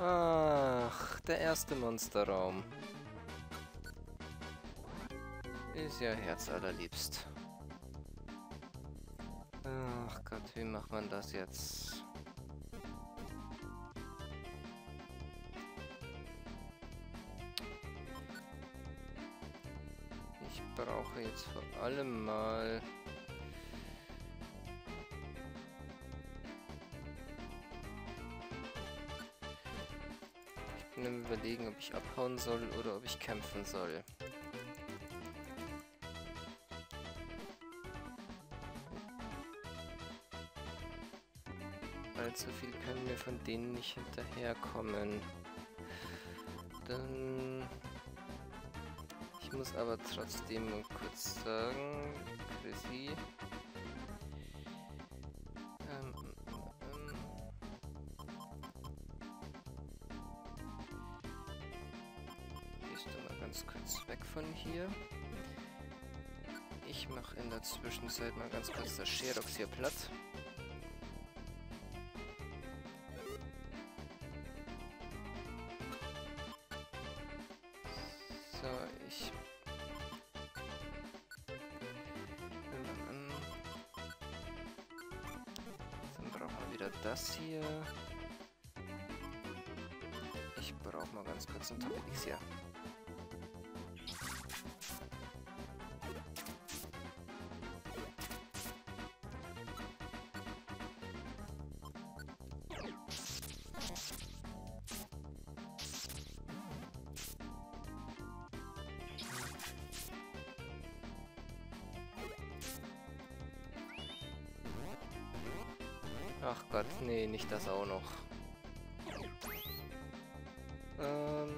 Ach, der erste Monsterraum. Ist ja herzallerliebst. Ach Gott, wie macht man das jetzt? Ich brauche jetzt vor allem mal... bin am überlegen, ob ich abhauen soll oder ob ich kämpfen soll. allzu viel können wir von denen nicht hinterherkommen. Dann... Ich muss aber trotzdem kurz sagen, Chrissy... hier. Ich mache in der Zwischenzeit mal ganz kurz das Sherox hier platt. So, ich... Dann brauchen wir wieder das hier. Ich brauche mal ganz kurz ein Top Nicht das auch noch. Ähm...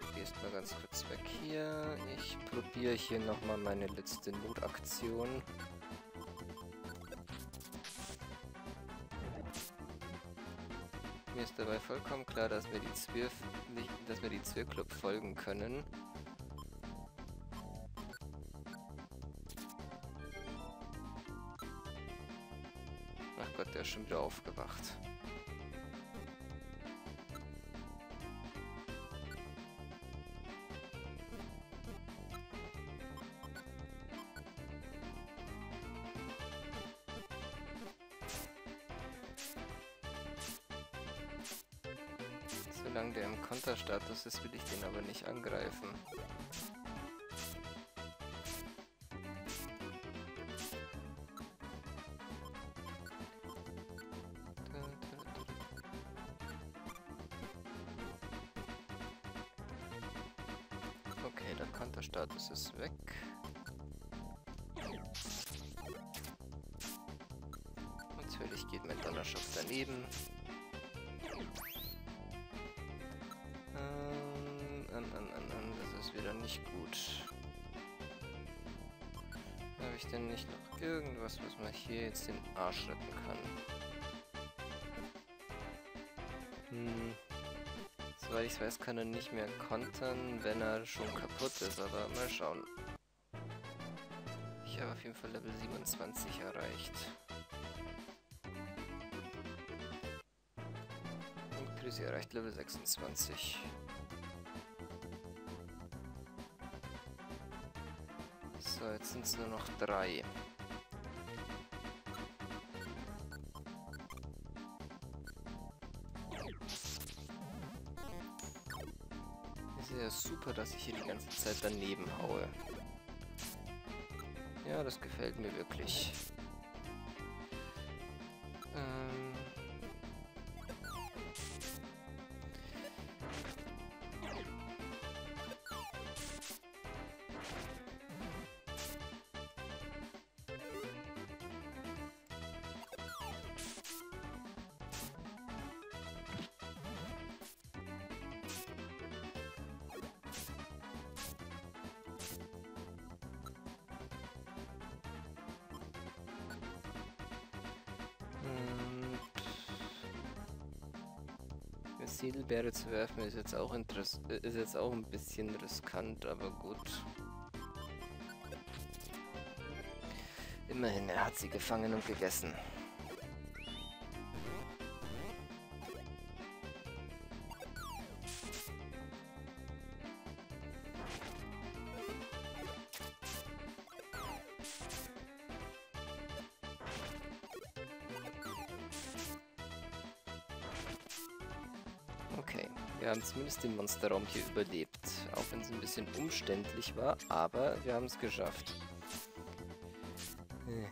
Du gehst mal ganz kurz weg hier. Ich probiere hier nochmal meine letzte Notaktion. Ist dabei vollkommen klar, dass wir die Zwirf nicht, dass wir die Zwirklub folgen können. Ach Gott, der ist schon wieder aufgewacht. Konterstatus ist weg. Natürlich geht mein Donnerschuss daneben. Ähm, an, an, das ist wieder nicht gut. Habe ich denn nicht noch irgendwas, was man hier jetzt den Arsch retten kann? Soweit ich weiß, kann er nicht mehr kontern, wenn er schon kaputt ist, aber mal schauen. Ich habe auf jeden Fall Level 27 erreicht. Chrissy erreicht Level 26. So, jetzt sind es nur noch drei. Super, dass ich hier die ganze Zeit daneben haue. Ja, das gefällt mir wirklich. Edelbeere zu werfen ist jetzt auch ist jetzt auch ein bisschen riskant, aber gut. Immerhin, er hat sie gefangen und gegessen. Wir haben zumindest den Monsterraum hier überlebt. Auch wenn es ein bisschen umständlich war, aber wir haben es geschafft. Äh.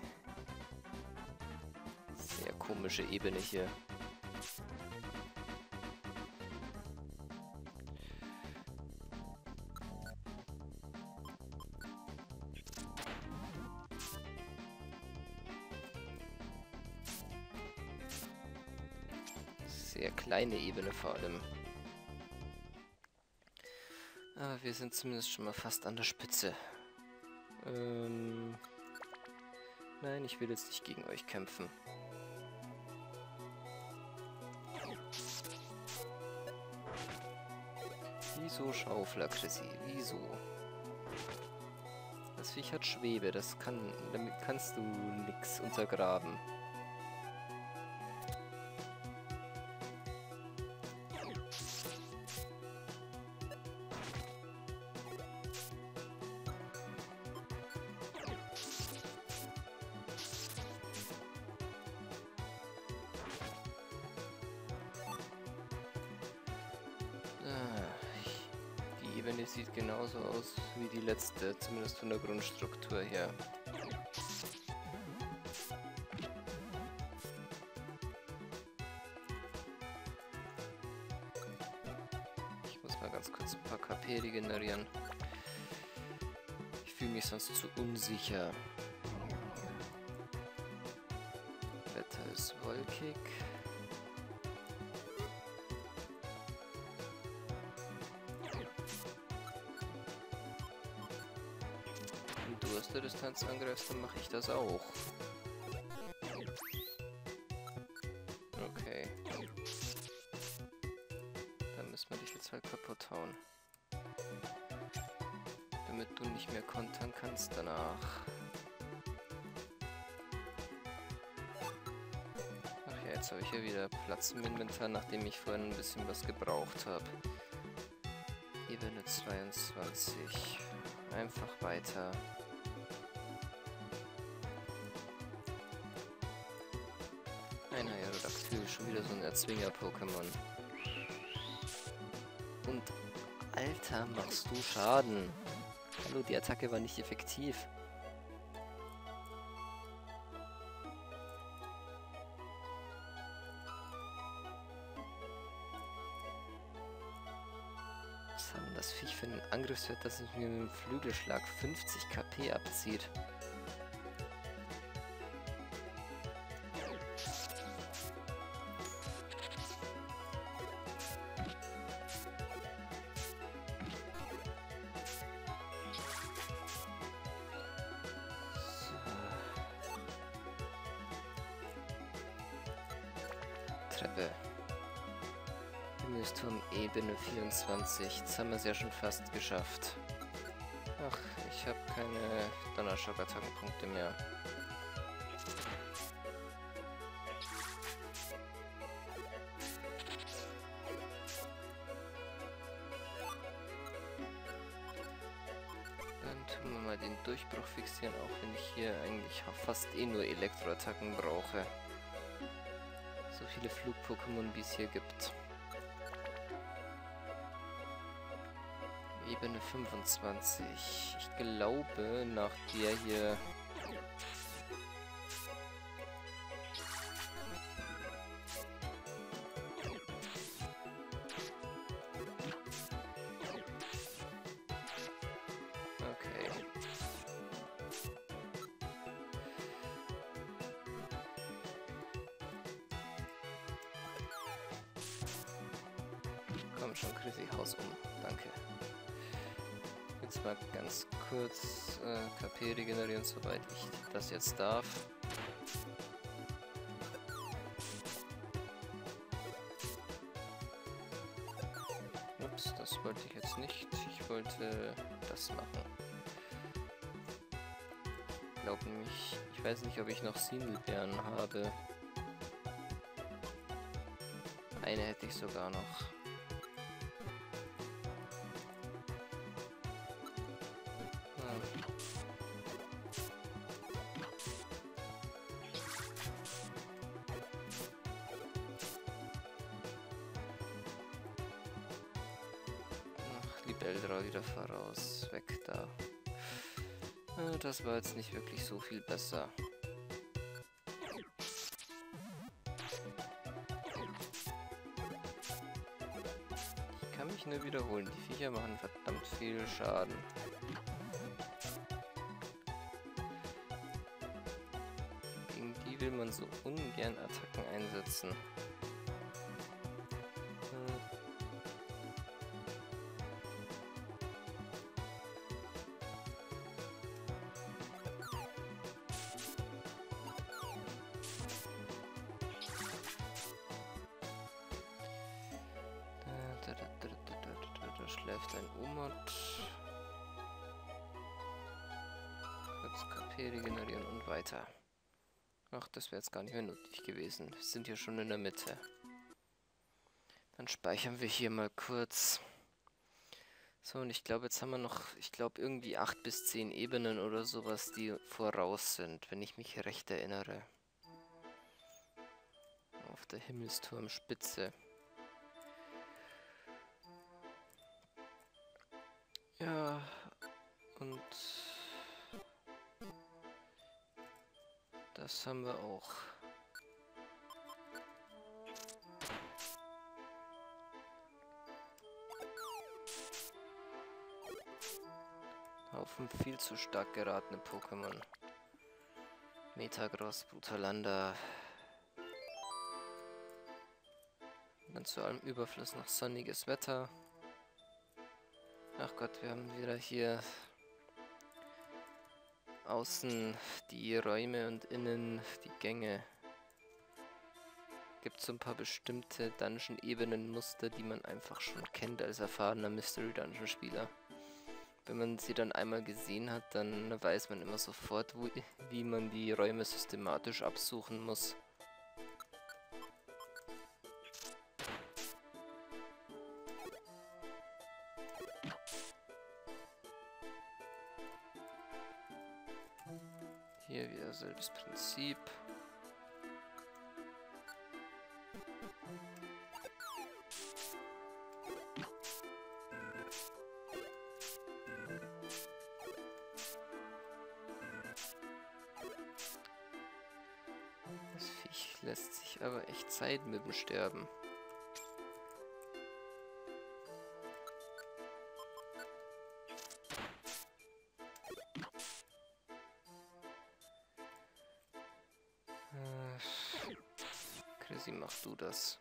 Sehr komische Ebene hier. Sehr kleine Ebene vor allem. Aber wir sind zumindest schon mal fast an der Spitze. Ähm... Nein, ich will jetzt nicht gegen euch kämpfen. Wieso Schaufler, Chrissy? Wieso? Das Viech hat Schwebe, das kann, damit kannst du nix untergraben. Ebene sieht genauso aus wie die letzte, zumindest von der Grundstruktur her. Ich muss mal ganz kurz ein paar KP regenerieren. Ich fühle mich sonst zu unsicher. Der Distanz angreifst, dann mache ich das auch. Okay. Dann müssen wir dich jetzt halt kaputt hauen. Damit du nicht mehr kontern kannst danach. Ach ja, jetzt habe ich hier wieder Platz im Inventar, nachdem ich vorhin ein bisschen was gebraucht habe. Ebene 22. Einfach weiter. Aerodactyl, schon wieder so ein Erzwinger-Pokémon. Und Alter, machst du Schaden. Hallo, die Attacke war nicht effektiv. Was hat denn das Viech für einen Angriffswert, dass es mir mit dem Flügelschlag 50 KP abzieht? Treppe. Himmelsturm Ebene 24. Jetzt haben wir es ja schon fast geschafft. Ach, ich habe keine Donnerschock-Attackenpunkte mehr. Dann tun wir mal den Durchbruch fixieren, auch wenn ich hier eigentlich fast eh nur Elektroattacken brauche viele Flug-Pokémon, wie es hier gibt. Ebene 25. Ich glaube, nach der hier soweit ich das jetzt darf. Ups, das wollte ich jetzt nicht. Ich wollte das machen. Ich glaube nämlich, ich weiß nicht, ob ich noch Sindelbeeren habe. Eine hätte ich sogar noch. Das war jetzt nicht wirklich so viel besser. Ich kann mich nur wiederholen. Die Viecher machen verdammt viel Schaden. Gegen die will man so ungern Attacken einsetzen. Schläft ein Umot. Kurz KP regenerieren und weiter. Ach, das wäre jetzt gar nicht mehr nötig gewesen. Wir sind hier schon in der Mitte. Dann speichern wir hier mal kurz. So, und ich glaube, jetzt haben wir noch, ich glaube, irgendwie 8 bis 10 Ebenen oder sowas, die voraus sind, wenn ich mich recht erinnere. Auf der Himmelsturmspitze. Ja, und das haben wir auch. Haufen viel zu stark geratene Pokémon. Metagross, Brutalanda. dann zu allem Überfluss noch sonniges Wetter. Ach Gott, wir haben wieder hier außen die Räume und innen die Gänge. Gibt so ein paar bestimmte Dungeon-Ebenen-Muster, die man einfach schon kennt als erfahrener Mystery-Dungeon-Spieler. Wenn man sie dann einmal gesehen hat, dann weiß man immer sofort, wo, wie man die Räume systematisch absuchen muss. Hier wieder selbes Prinzip. Das Viech lässt sich aber echt Zeit mit dem Sterben. Chrissy, mach du das.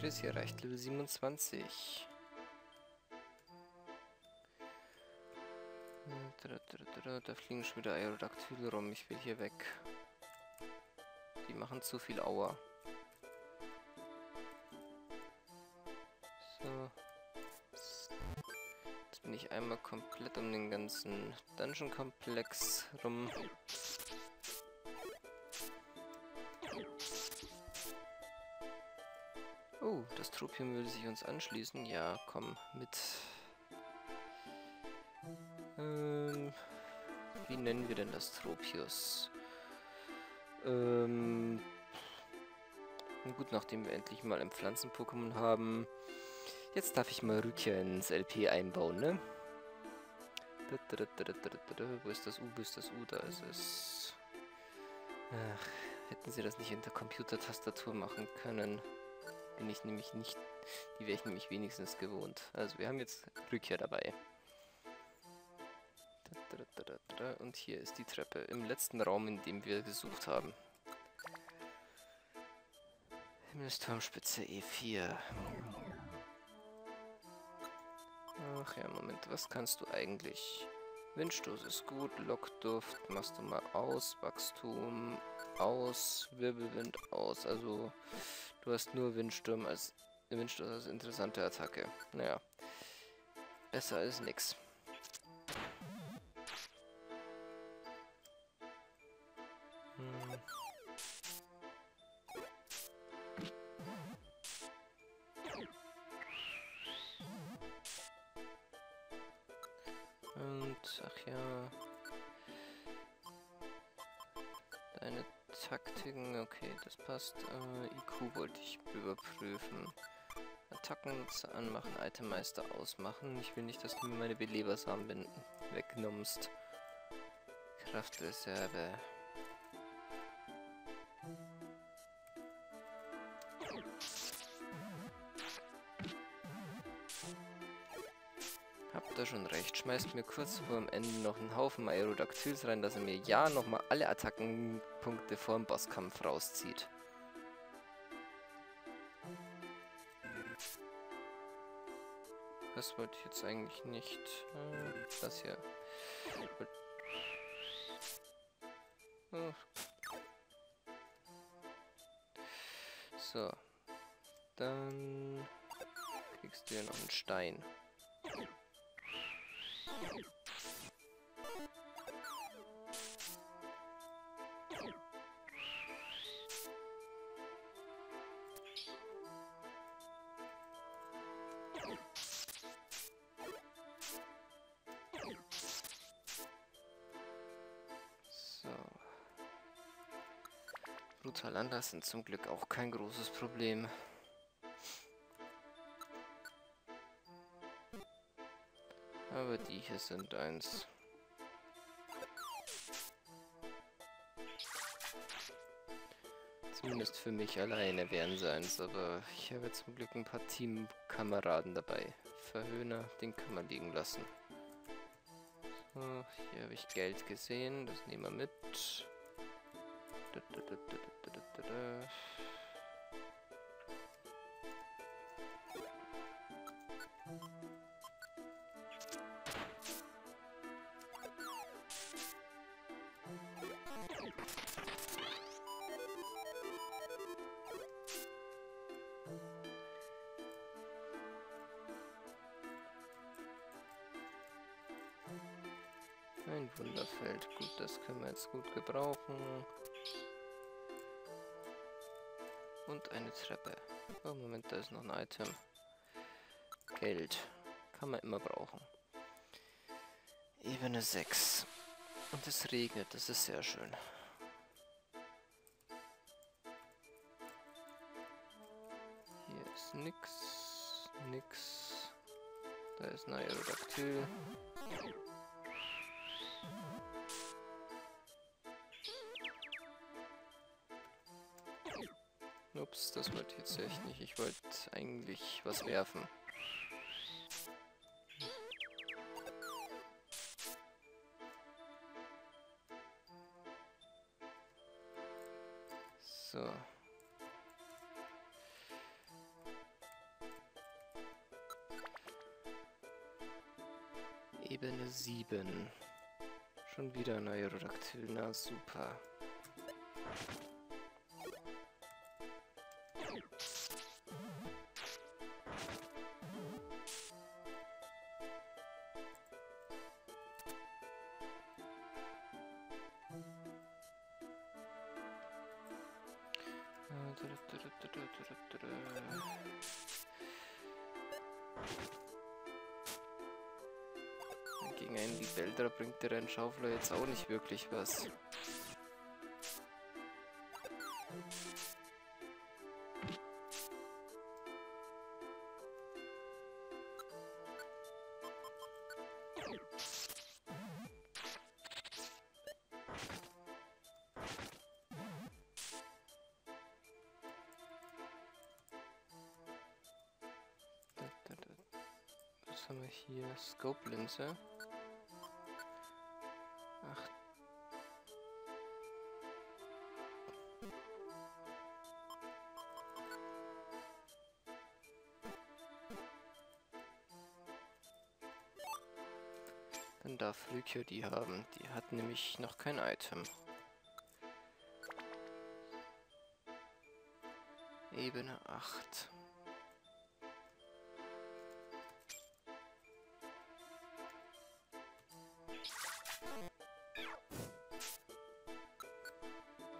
Chris hier erreicht Level 27. Da fliegen schon wieder Aerodactyl rum. Ich will hier weg. Die machen zu viel Aua. So. Jetzt bin ich einmal komplett um den ganzen Dungeon-Komplex rum. Tropium will sich uns anschließen. Ja, komm, mit. Ähm, wie nennen wir denn das Tropius? Ähm, gut, nachdem wir endlich mal ein Pflanzen-Pokémon haben, jetzt darf ich mal Rückkehr ins LP einbauen, ne? Wo ist das U? Wo ist das U? Da ist es. Ach, hätten sie das nicht in der Computertastatur machen können bin ich nämlich nicht, die wäre ich nämlich wenigstens gewohnt. Also wir haben jetzt Rückkehr dabei. Und hier ist die Treppe im letzten Raum, in dem wir gesucht haben. Himmelsturmspitze E4. Ach ja, Moment, was kannst du eigentlich? Windstoß ist gut, Lockduft machst du mal aus, Wachstum aus, Wirbelwind aus. Also du hast nur Windsturm als Windstoß als interessante Attacke. Naja, besser als nix. Wollte ich überprüfen. Attacken anmachen, Itemmeister ausmachen. Ich will nicht, dass du mir meine Belebersamen wegnimmst. Kraftreserve. Habt ihr schon recht. Schmeißt mir kurz vor dem Ende noch einen Haufen Aerodactyls rein, dass er mir ja nochmal alle Attackenpunkte vor dem Bosskampf rauszieht. Das wollte ich jetzt eigentlich nicht. Äh, das hier. So. Dann kriegst du ja noch einen Stein. Sind zum Glück auch kein großes Problem. Aber die hier sind eins. Zumindest für mich alleine wären sie eins, aber ich habe zum Glück ein paar Teamkameraden dabei. Verhöhner, den kann man liegen lassen. So, hier habe ich Geld gesehen, das nehmen wir mit. Da, da, da, Ein Wunderfeld. Gut, das können wir jetzt gut gebrauchen. Und eine Treppe. Oh, Moment, da ist noch ein Item. Geld. Kann man immer brauchen. Ebene 6. Und es regnet, das ist sehr schön. Hier ist nix. Nix. Da ist ein Aerodactyl. Ups, das wollte ich jetzt echt nicht. Ich wollte eigentlich was werfen. So. Ebene 7. Schon wieder ein Aerodactyl, na super. Gegen einen Libeltra bringt der Rennschaufler jetzt auch nicht wirklich was. was haben wir hier? Scope-Linse. Ach. Dann darf Lykio die haben. Die hat nämlich noch kein Item. Ebene 8.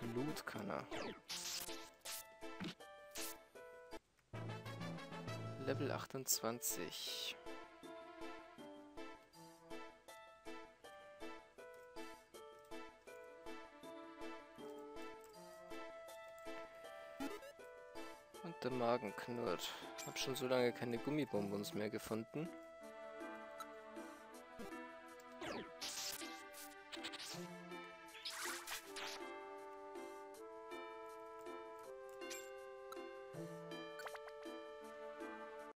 Blutkanne. Level 28. Und der Magen knurrt. Hab schon so lange keine Gummibonbons mehr gefunden.